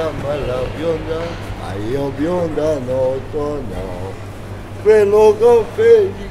quella bionda, ma io bionda non sono, quello con fegli.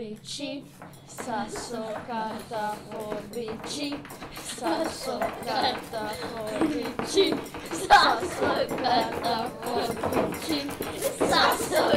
forbici, sasso, carta, forbici, sasso, carta, forbici, sasso, carta, forbici, sasso,